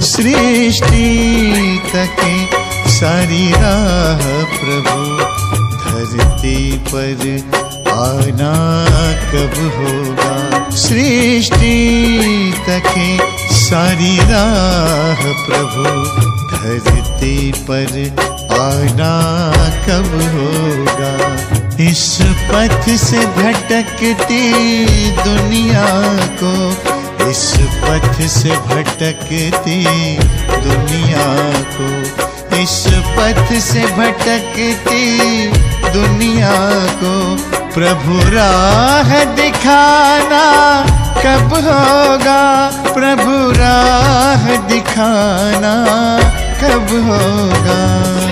सृष्टि तके सारी राह प्रभु, धरती पर आना कब होगा? सृष्टि तके सारी राह प्रभु, धरती पर आना कब होगा? इस पथ से भटकती दुनिया को, इस पथ से भटकती दुनिया को। इस पथ से भटकती दुनिया को। प्रभु राह दिखाना कब होगा? प्रभु राह दिखाना कब होगा?